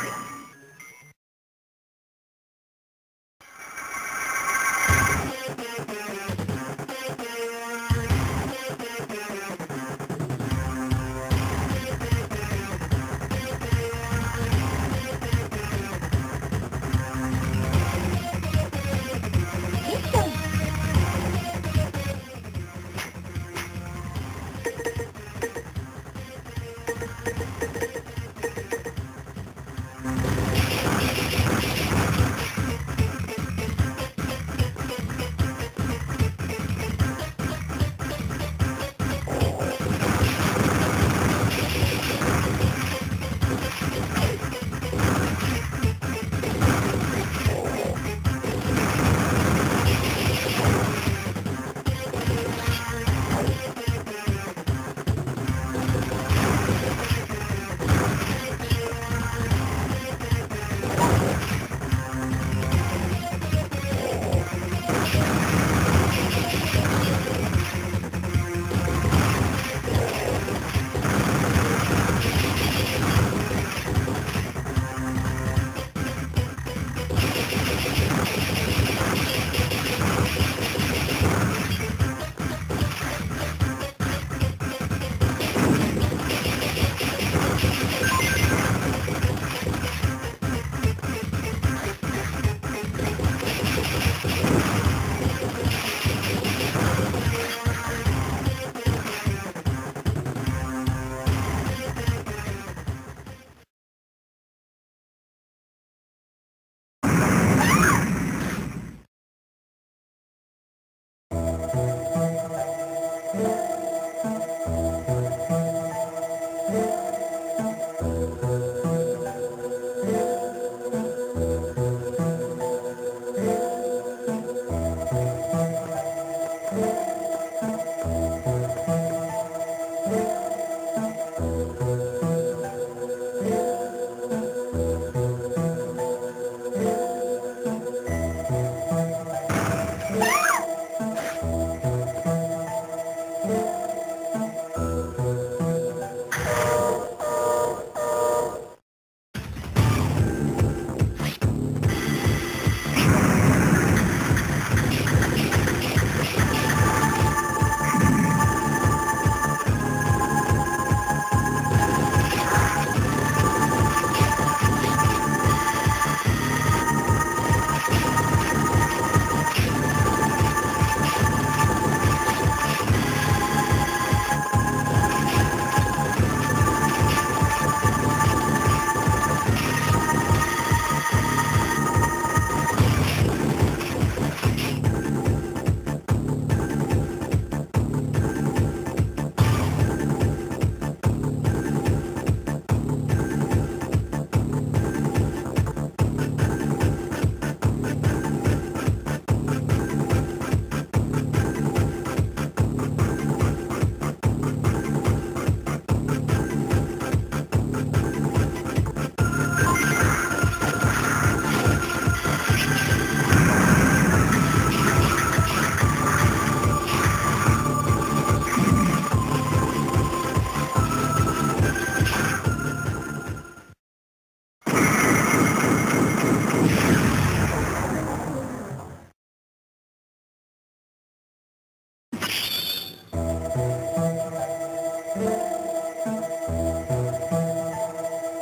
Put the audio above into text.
Hallelujah.